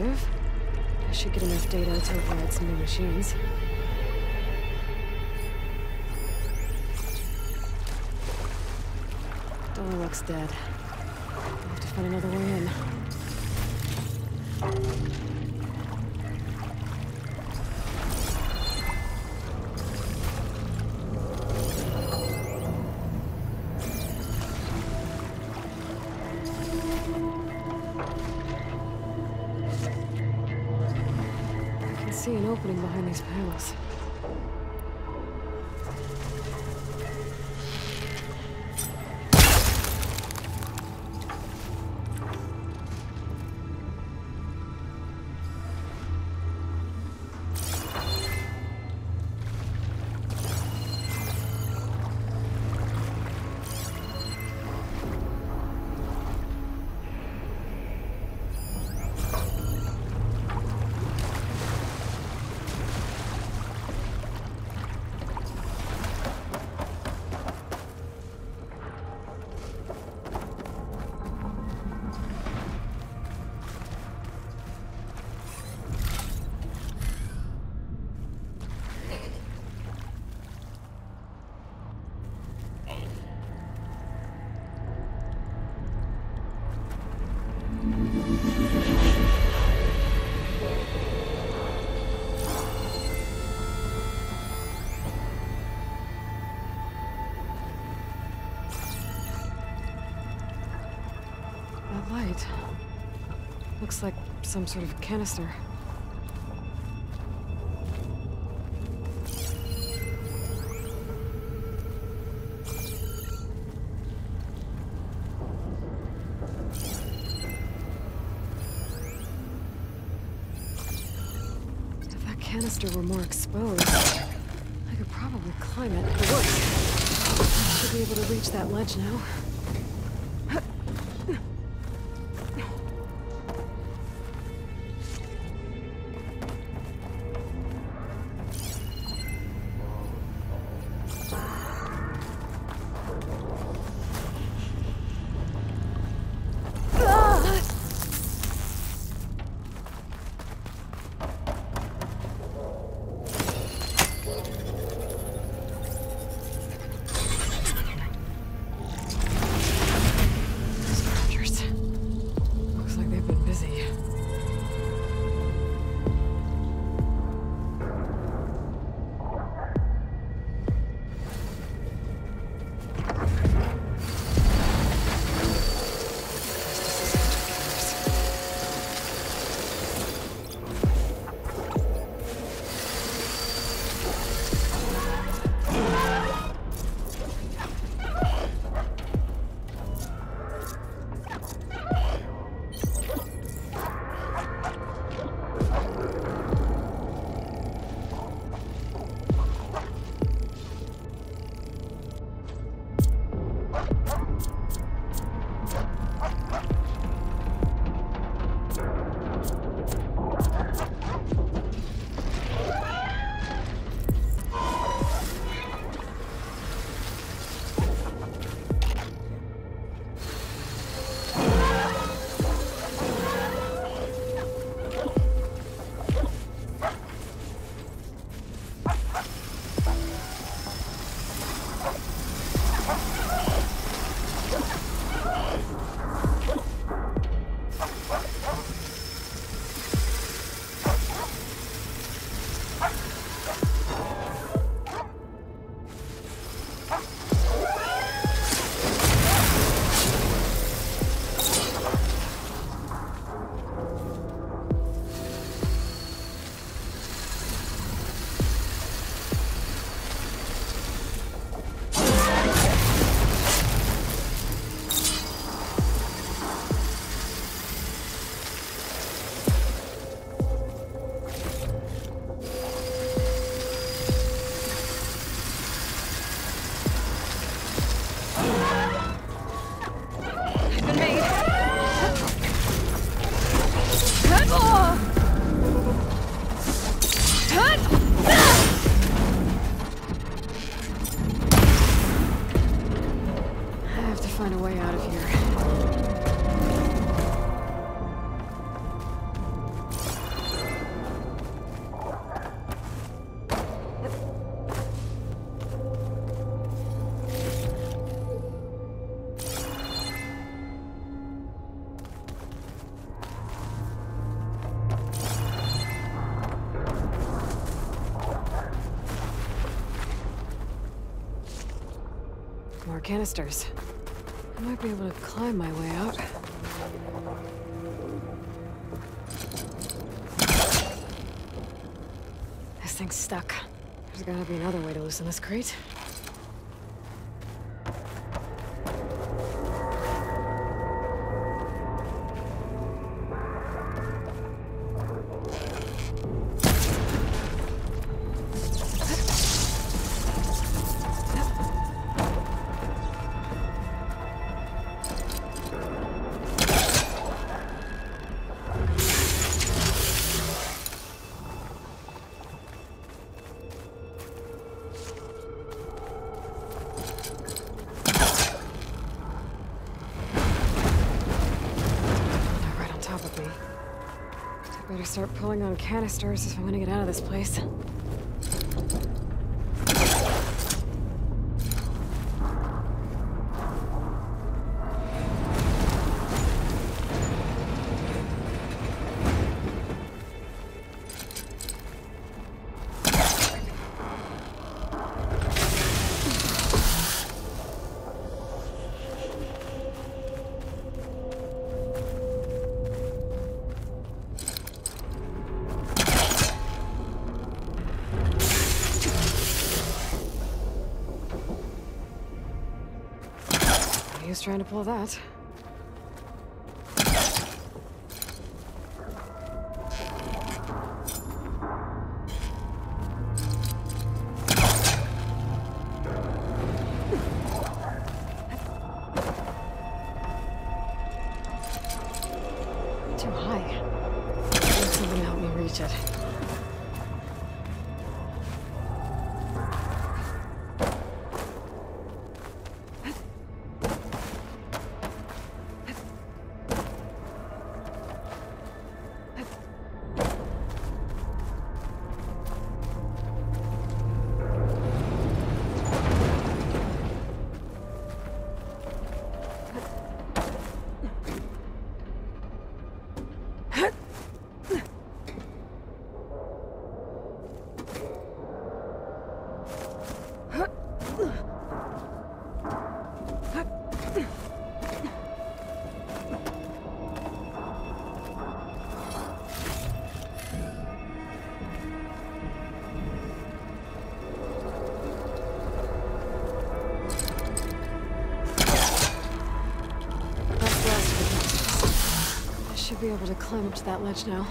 I should get enough data to override some new machines. Door looks dead. I'll have to find another way in. Some sort of canister. If that canister were more exposed, I could probably climb it. Works. Should be able to reach that ledge now. Canisters. I might be able to climb my way out. This thing's stuck. There's gotta be another way to loosen this crate. Better start pulling on canisters if I'm gonna get out of this place. Was trying to pull that. Too high. Something help me reach it. Able to climb up to that ledge now.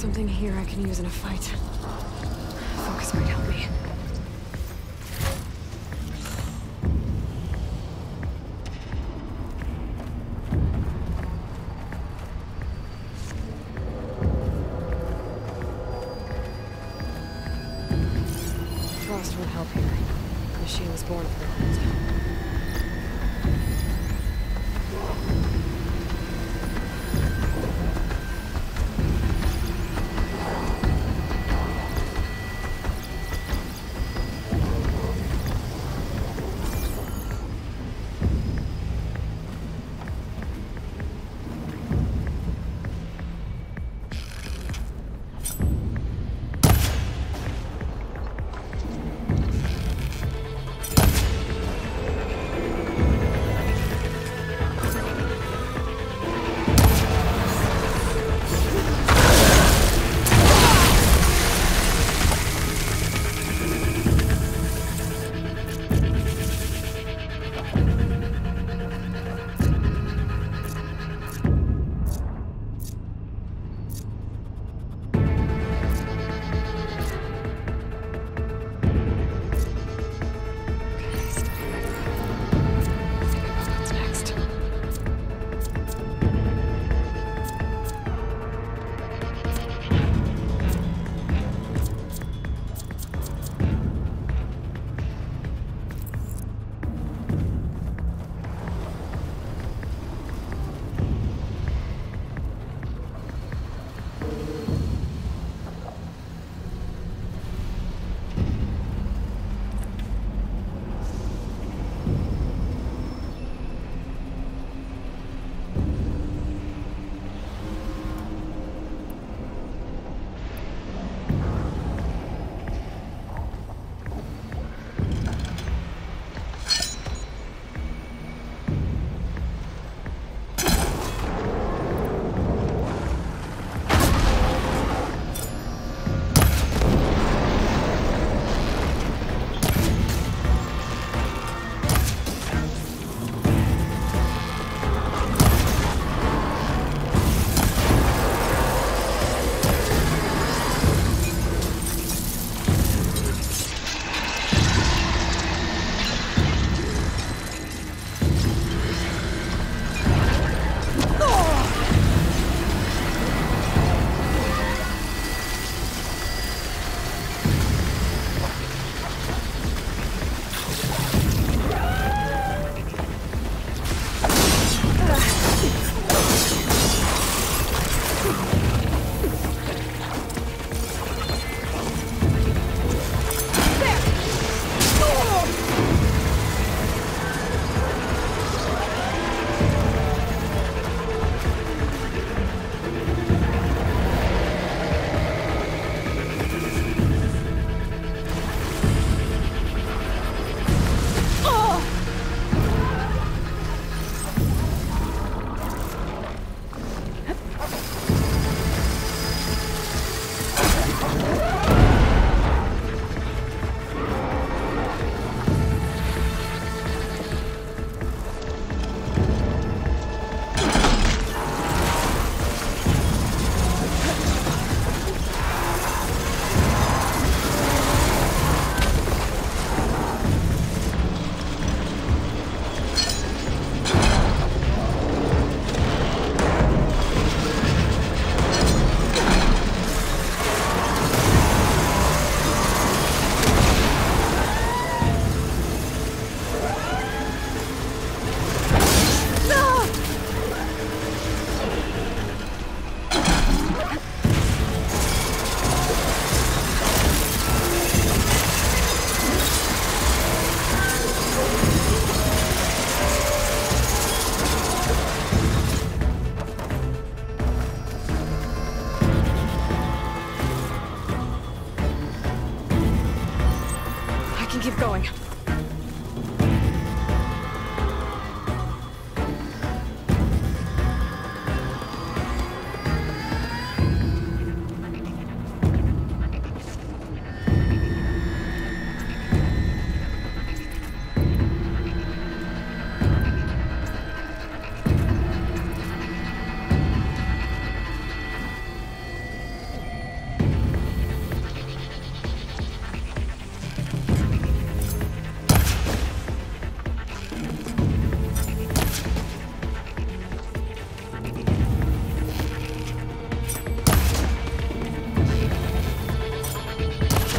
Something here I can use in a fight. Focus might help me.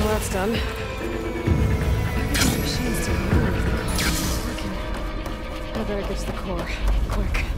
Well, that's done. I better get to the core. Quick.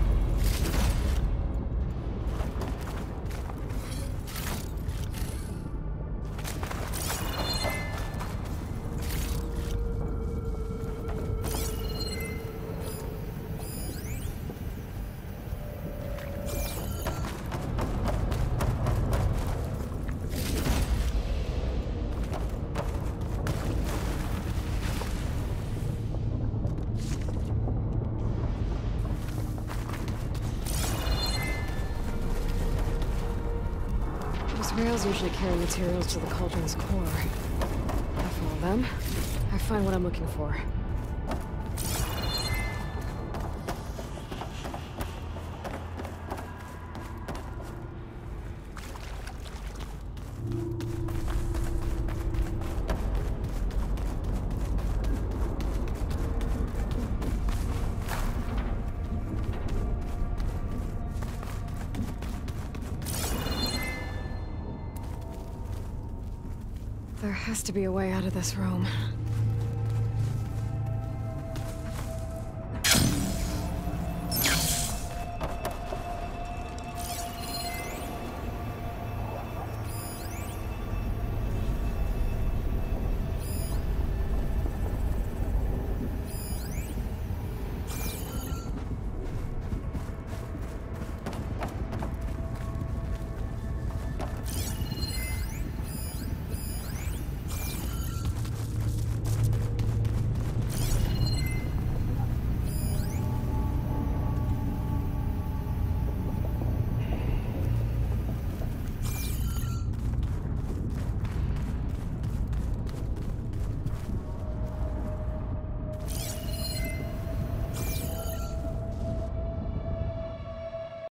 Rails usually carry materials to the cauldron's core. I follow them. I find what I'm looking for. There has to be a way out of this room.